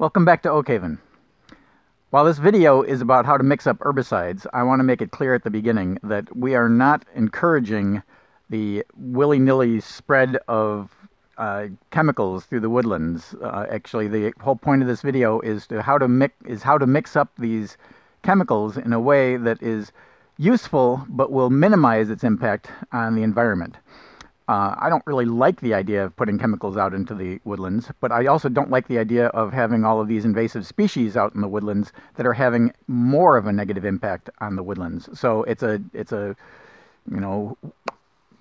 Welcome back to Oakhaven. While this video is about how to mix up herbicides, I want to make it clear at the beginning that we are not encouraging the willy-nilly spread of uh, chemicals through the woodlands. Uh, actually, the whole point of this video is to how to mix is how to mix up these chemicals in a way that is useful but will minimize its impact on the environment. Uh, I don't really like the idea of putting chemicals out into the woodlands, but I also don't like the idea of having all of these invasive species out in the woodlands that are having more of a negative impact on the woodlands. So it's a it's a you know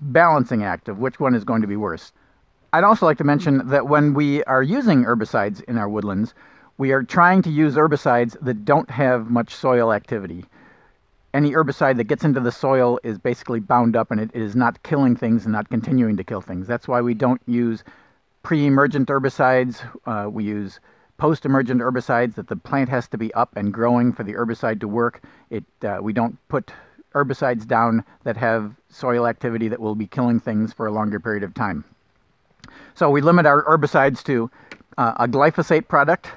balancing act of which one is going to be worse. I'd also like to mention that when we are using herbicides in our woodlands, we are trying to use herbicides that don't have much soil activity any herbicide that gets into the soil is basically bound up and it is not killing things and not continuing to kill things. That's why we don't use pre-emergent herbicides. Uh, we use post-emergent herbicides that the plant has to be up and growing for the herbicide to work. It uh, we don't put herbicides down that have soil activity that will be killing things for a longer period of time. So we limit our herbicides to uh, a glyphosate product,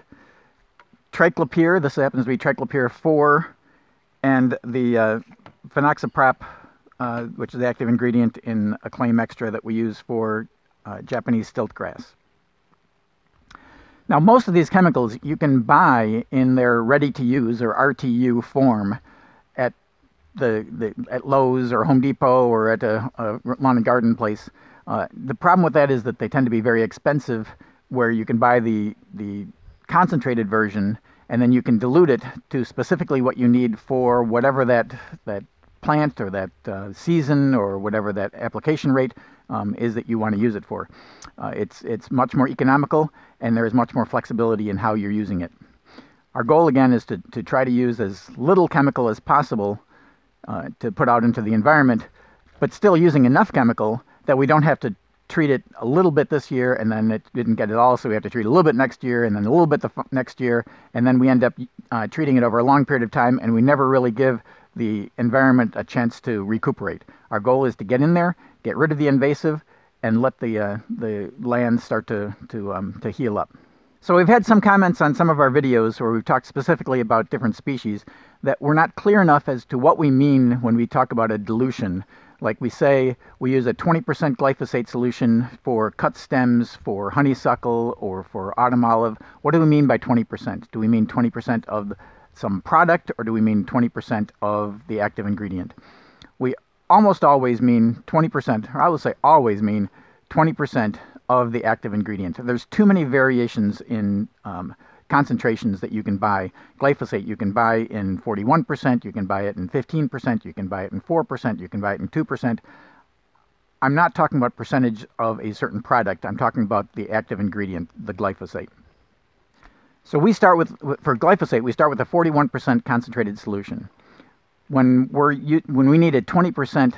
triclopyr. This happens to be triclopyr 4 and the uh, fenoxaprop, uh, which is the active ingredient in Acclaim Extra that we use for uh, Japanese stiltgrass. Now, most of these chemicals you can buy in their ready-to-use or RTU form at the, the, at Lowe's or Home Depot or at a, a lawn and garden place. Uh, the problem with that is that they tend to be very expensive, where you can buy the the concentrated version and then you can dilute it to specifically what you need for whatever that that plant or that uh, season or whatever that application rate um, is that you want to use it for. Uh, it's it's much more economical and there is much more flexibility in how you're using it. Our goal again is to, to try to use as little chemical as possible uh, to put out into the environment, but still using enough chemical that we don't have to treat it a little bit this year and then it didn't get it all, so we have to treat a little bit next year and then a little bit the next year, and then we end up uh, treating it over a long period of time and we never really give the environment a chance to recuperate. Our goal is to get in there, get rid of the invasive, and let the uh, the land start to to um, to heal up. So we've had some comments on some of our videos where we've talked specifically about different species that we're not clear enough as to what we mean when we talk about a dilution. Like we say, we use a 20% glyphosate solution for cut stems, for honeysuckle, or for autumn olive. What do we mean by 20%? Do we mean 20% of some product, or do we mean 20% of the active ingredient? We almost always mean 20%, or I will say always mean 20% of the active ingredient. There's too many variations in um, concentrations that you can buy. Glyphosate you can buy in 41%, you can buy it in 15%, you can buy it in 4%, you can buy it in 2%. I'm not talking about percentage of a certain product. I'm talking about the active ingredient, the glyphosate. So we start with, for glyphosate, we start with a 41% concentrated solution. When, we're, when we need a 20%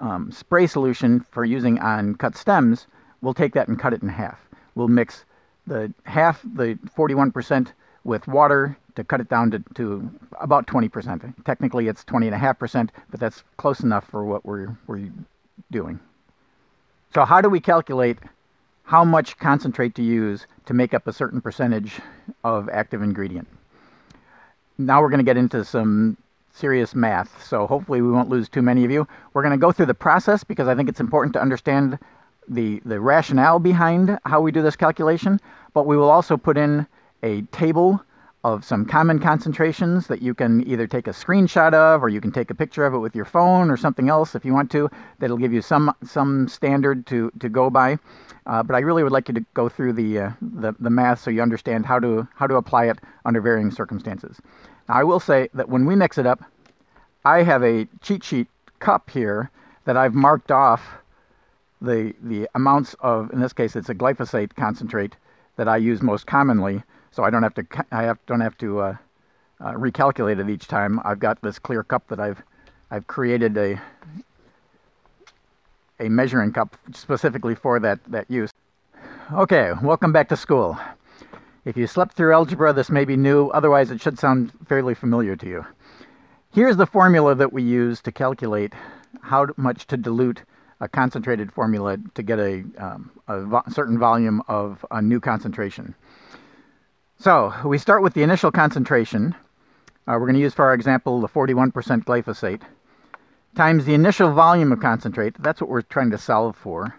um, spray solution for using on cut stems, we'll take that and cut it in half. We'll mix the half, the 41% with water to cut it down to, to about 20%. Technically it's 20.5%, but that's close enough for what we're, we're doing. So how do we calculate how much concentrate to use to make up a certain percentage of active ingredient? Now we're going to get into some serious math, so hopefully we won't lose too many of you. We're going to go through the process because I think it's important to understand the, the rationale behind how we do this calculation, but we will also put in a table of some common concentrations that you can either take a screenshot of or you can take a picture of it with your phone or something else if you want to. That'll give you some some standard to, to go by. Uh, but I really would like you to go through the, uh, the, the math so you understand how to, how to apply it under varying circumstances. Now, I will say that when we mix it up, I have a cheat sheet cup here that I've marked off the, the amounts of, in this case, it's a glyphosate concentrate that I use most commonly, so I don't have to, I have, don't have to uh, uh, recalculate it each time. I've got this clear cup that I've, I've created a, a measuring cup specifically for that, that use. Okay, welcome back to school. If you slept through algebra, this may be new, otherwise it should sound fairly familiar to you. Here's the formula that we use to calculate how much to dilute a concentrated formula to get a, um, a vo certain volume of a new concentration. So we start with the initial concentration. Uh, we're going to use for our example the 41% glyphosate times the initial volume of concentrate, that's what we're trying to solve for,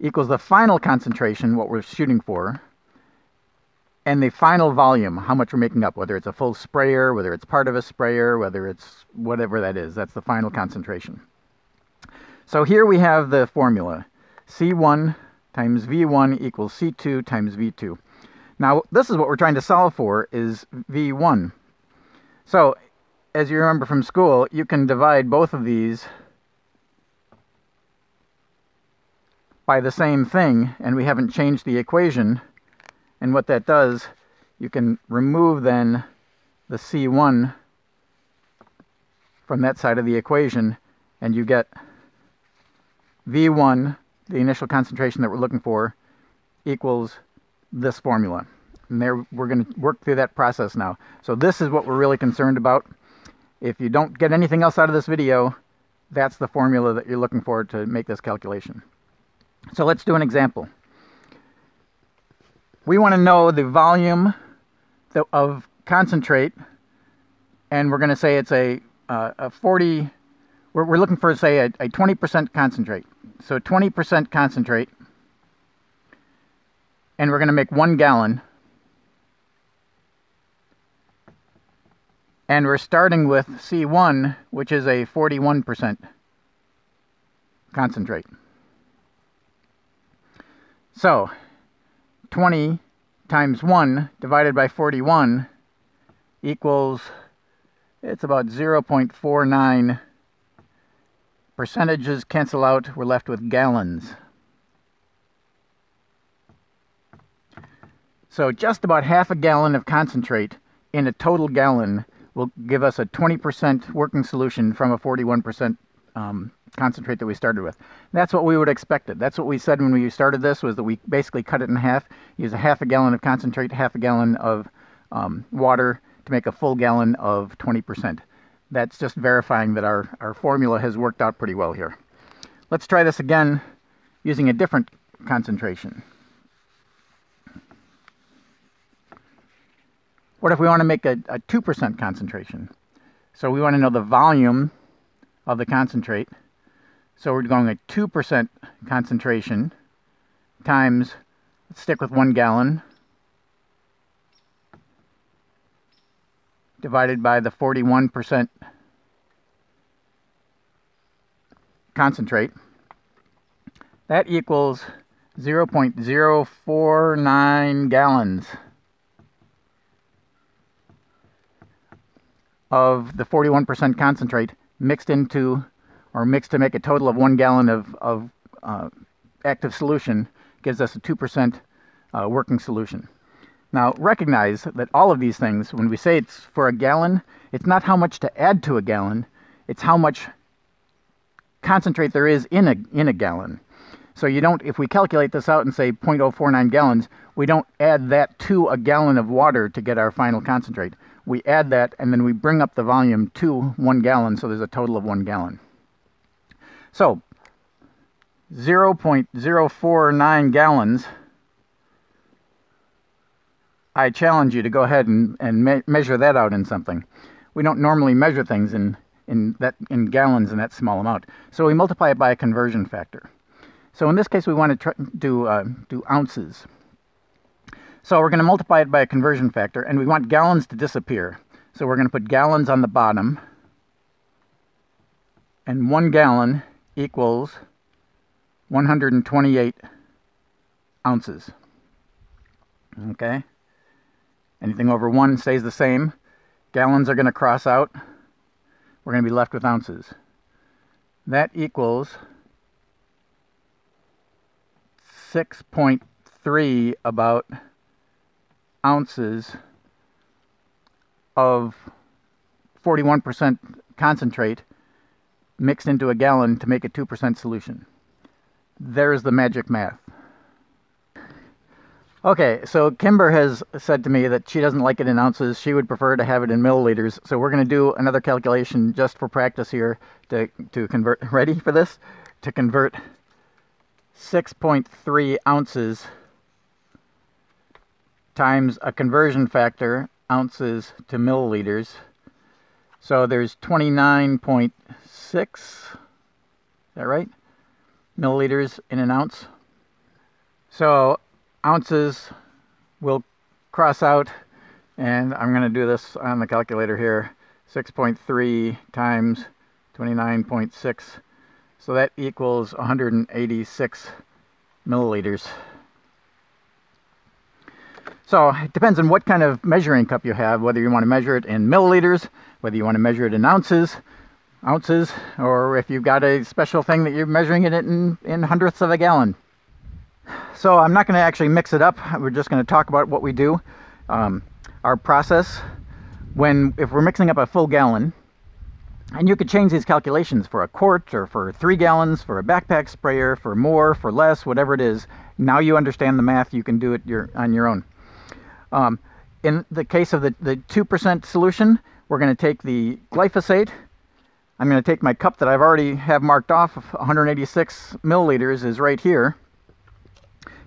equals the final concentration, what we're shooting for, and the final volume, how much we're making up, whether it's a full sprayer, whether it's part of a sprayer, whether it's whatever that is. That's the final concentration. So here we have the formula. C1 times V1 equals C2 times V2. Now, this is what we're trying to solve for, is V1. So, as you remember from school, you can divide both of these by the same thing, and we haven't changed the equation. And what that does, you can remove then the C1 from that side of the equation, and you get V1, the initial concentration that we're looking for, equals this formula. And there we're going to work through that process now. So this is what we're really concerned about. If you don't get anything else out of this video, that's the formula that you're looking for to make this calculation. So let's do an example. We want to know the volume of concentrate, and we're going to say it's a, uh, a 40, we're, we're looking for, say, a 20% concentrate. So 20% concentrate, and we're going to make one gallon And we're starting with C1, which is a 41% concentrate. So, 20 times 1 divided by 41 equals, it's about 0.49. Percentages cancel out, we're left with gallons. So just about half a gallon of concentrate in a total gallon will give us a 20% working solution from a 41% um, concentrate that we started with. That's what we would expect it. That's what we said when we started this was that we basically cut it in half, use a half a gallon of concentrate, half a gallon of um, water to make a full gallon of 20%. That's just verifying that our, our formula has worked out pretty well here. Let's try this again using a different concentration. What if we want to make a, a 2% concentration? So we want to know the volume of the concentrate. So we're going a 2% concentration times, let's stick with one gallon, divided by the 41% concentrate. That equals 0.049 gallons. of the 41% concentrate mixed into, or mixed to make a total of one gallon of, of uh, active solution gives us a 2% uh, working solution. Now recognize that all of these things, when we say it's for a gallon, it's not how much to add to a gallon, it's how much concentrate there is in a, in a gallon. So you don't, if we calculate this out and say 0.049 gallons, we don't add that to a gallon of water to get our final concentrate we add that and then we bring up the volume to one gallon so there's a total of one gallon. So 0.049 gallons I challenge you to go ahead and, and me measure that out in something. We don't normally measure things in, in, that, in gallons in that small amount. So we multiply it by a conversion factor. So in this case we want to do, uh, do ounces. So we're going to multiply it by a conversion factor, and we want gallons to disappear. So we're going to put gallons on the bottom, and one gallon equals 128 ounces. Okay? Anything over one stays the same. Gallons are going to cross out. We're going to be left with ounces. That equals 6.3 about ounces of 41% concentrate mixed into a gallon to make a 2% solution. There's the magic math. Okay, so Kimber has said to me that she doesn't like it in ounces. She would prefer to have it in milliliters. So we're going to do another calculation just for practice here to, to convert. Ready for this? To convert 6.3 ounces times a conversion factor, ounces to milliliters. So there's 29.6, is that right? Milliliters in an ounce. So ounces will cross out, and I'm going to do this on the calculator here. 6.3 times 29.6. So that equals 186 milliliters. So it depends on what kind of measuring cup you have, whether you want to measure it in milliliters, whether you want to measure it in ounces, ounces, or if you've got a special thing that you're measuring it in, in hundredths of a gallon. So I'm not going to actually mix it up. We're just going to talk about what we do. Um, our process when, if we're mixing up a full gallon, and you could change these calculations for a quart or for three gallons, for a backpack sprayer, for more, for less, whatever it is. Now you understand the math, you can do it your, on your own. Um, in the case of the, the 2% solution, we're going to take the glyphosate. I'm going to take my cup that I've already have marked off, 186 milliliters is right here.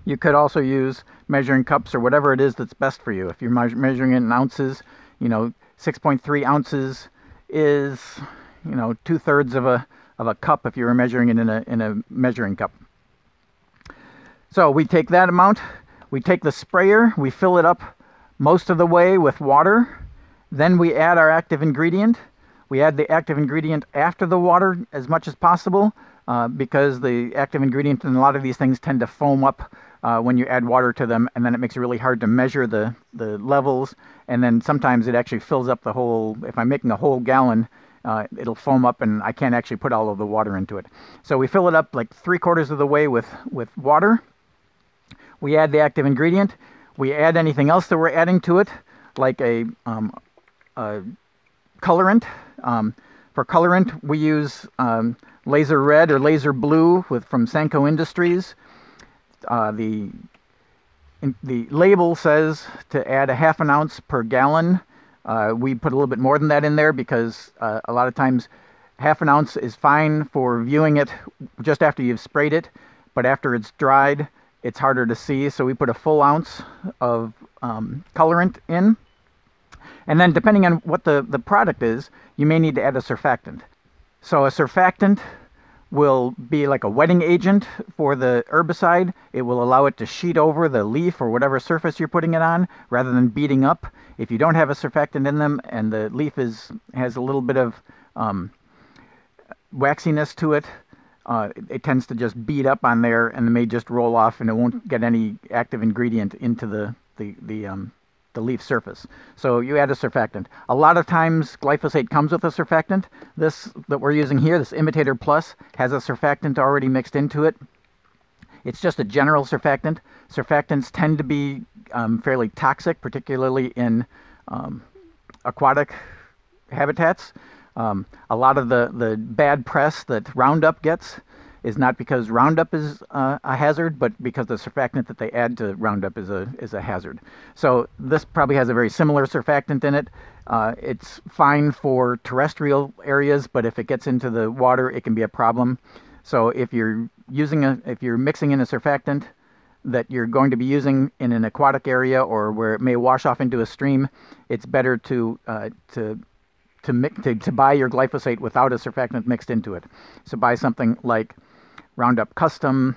You could also use measuring cups or whatever it is that's best for you. If you're measuring it in ounces, you know, 6.3 ounces is, you know, two thirds of a of a cup if you were measuring it in a in a measuring cup. So we take that amount, we take the sprayer, we fill it up most of the way with water, then we add our active ingredient. We add the active ingredient after the water as much as possible uh, because the active ingredient in a lot of these things tend to foam up uh, when you add water to them, and then it makes it really hard to measure the, the levels. And then sometimes it actually fills up the whole, if I'm making a whole gallon, uh, it'll foam up and I can't actually put all of the water into it. So we fill it up like three quarters of the way with, with water. We add the active ingredient. We add anything else that we're adding to it, like a, um, a colorant. Um, for colorant, we use um, laser red or laser blue with from Sanco Industries. Uh, the the label says to add a half an ounce per gallon. Uh, we put a little bit more than that in there because uh, a lot of times half an ounce is fine for viewing it just after you've sprayed it, but after it's dried, it's harder to see. So we put a full ounce of um, colorant in. And then depending on what the, the product is, you may need to add a surfactant. So a surfactant will be like a wetting agent for the herbicide. It will allow it to sheet over the leaf or whatever surface you're putting it on rather than beating up. If you don't have a surfactant in them and the leaf is has a little bit of um, waxiness to it, uh, it, tends to just beat up on there and it may just roll off and it won't get any active ingredient into the, the, the um, the leaf surface. So you add a surfactant. A lot of times glyphosate comes with a surfactant. This that we're using here, this Imitator Plus, has a surfactant already mixed into it. It's just a general surfactant. Surfactants tend to be um, fairly toxic, particularly in um, aquatic habitats. Um, a lot of the, the bad press that Roundup gets is not because Roundup is uh, a hazard, but because the surfactant that they add to Roundup is a is a hazard. So this probably has a very similar surfactant in it. Uh, it's fine for terrestrial areas, but if it gets into the water, it can be a problem. So if you're using a if you're mixing in a surfactant that you're going to be using in an aquatic area or where it may wash off into a stream, it's better to uh, to to, mix, to, to buy your glyphosate without a surfactant mixed into it. So buy something like Roundup Custom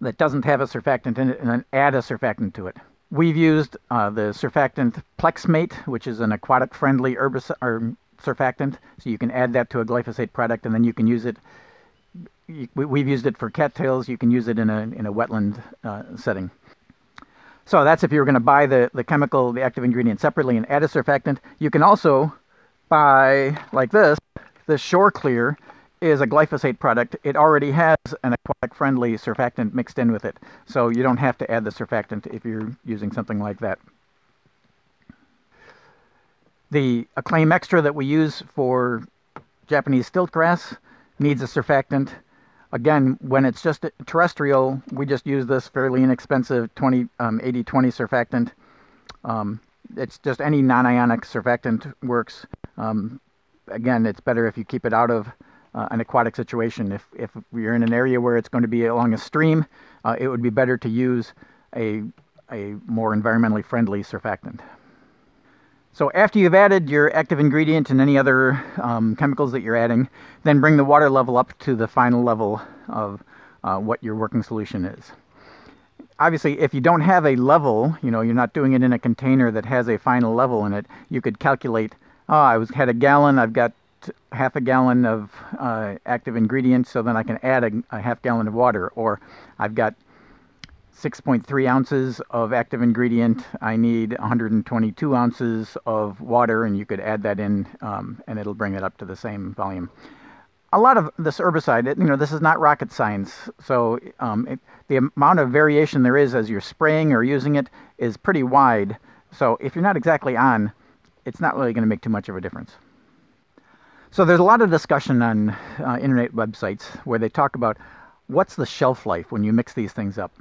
that doesn't have a surfactant in it and then add a surfactant to it. We've used uh, the surfactant Plexmate, which is an aquatic friendly herbicide or surfactant, so you can add that to a glyphosate product and then you can use it. We've used it for cattails. You can use it in a in a wetland uh, setting. So that's if you're going to buy the, the chemical, the active ingredient separately and add a surfactant. You can also buy, like this, the Shore Clear, is a glyphosate product, it already has an aquatic friendly surfactant mixed in with it. So you don't have to add the surfactant if you're using something like that. The Acclaim Extra that we use for Japanese stiltgrass needs a surfactant. Again, when it's just terrestrial, we just use this fairly inexpensive 20, um, 80-20 surfactant. Um, it's just any non-ionic surfactant works. Um, again, it's better if you keep it out of uh, an aquatic situation. If, if you're in an area where it's going to be along a stream, uh, it would be better to use a a more environmentally friendly surfactant. So after you've added your active ingredient and any other um, chemicals that you're adding, then bring the water level up to the final level of uh, what your working solution is. Obviously, if you don't have a level, you know, you're not doing it in a container that has a final level in it, you could calculate, oh, I was had a gallon, I've got half a gallon of uh, active ingredient, so then I can add a, a half gallon of water, or I've got 6.3 ounces of active ingredient. I need 122 ounces of water, and you could add that in, um, and it'll bring it up to the same volume. A lot of this herbicide, you know, this is not rocket science. So um, it, the amount of variation there is as you're spraying or using it is pretty wide. So if you're not exactly on, it's not really going to make too much of a difference. So there's a lot of discussion on uh, internet websites where they talk about what's the shelf life when you mix these things up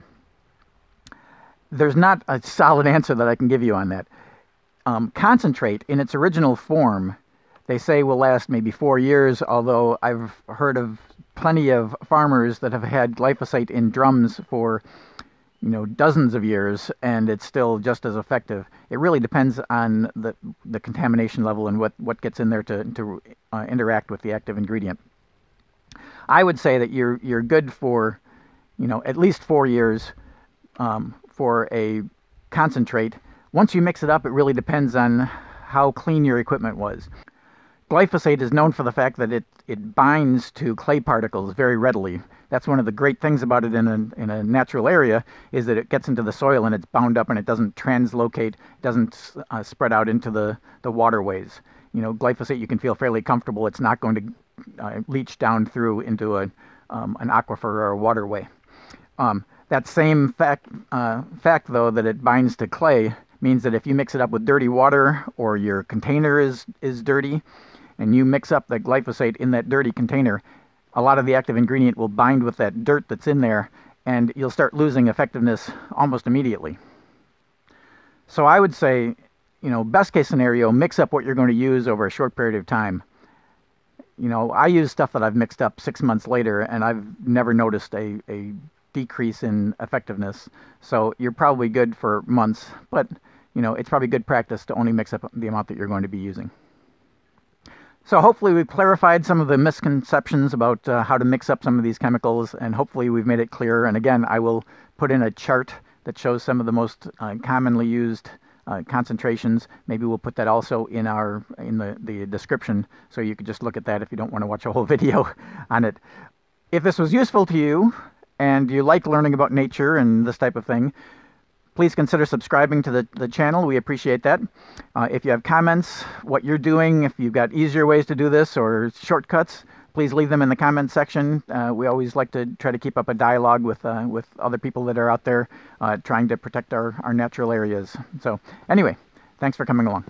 there's not a solid answer that I can give you on that. Um, concentrate in its original form, they say will last maybe four years, although I've heard of plenty of farmers that have had glyphosate in drums for you know dozens of years and it's still just as effective it really depends on the the contamination level and what what gets in there to to uh, interact with the active ingredient i would say that you're you're good for you know at least 4 years um, for a concentrate. Once you mix it up, it really depends on how clean your equipment was. Glyphosate is known for the fact that it, it binds to clay particles very readily. That's one of the great things about it in a, in a natural area is that it gets into the soil and it's bound up and it doesn't translocate, doesn't uh, spread out into the, the waterways. You know, glyphosate you can feel fairly comfortable. It's not going to uh, leach down through into a, um, an aquifer or a waterway. Um, that same fact, uh, fact, though, that it binds to clay means that if you mix it up with dirty water or your container is, is dirty and you mix up the glyphosate in that dirty container, a lot of the active ingredient will bind with that dirt that's in there and you'll start losing effectiveness almost immediately. So I would say, you know, best case scenario, mix up what you're going to use over a short period of time. You know, I use stuff that I've mixed up six months later and I've never noticed a, a decrease in effectiveness. So you're probably good for months, but you know, it's probably good practice to only mix up the amount that you're going to be using. So hopefully we've clarified some of the misconceptions about uh, how to mix up some of these chemicals and hopefully we've made it clear. And again, I will put in a chart that shows some of the most uh, commonly used uh, concentrations. Maybe we'll put that also in our in the, the description so you could just look at that if you don't want to watch a whole video on it. If this was useful to you, and you like learning about nature and this type of thing, please consider subscribing to the, the channel. We appreciate that. Uh, if you have comments, what you're doing, if you've got easier ways to do this or shortcuts, please leave them in the comment section. Uh, we always like to try to keep up a dialogue with, uh, with other people that are out there uh, trying to protect our, our natural areas. So anyway, thanks for coming along.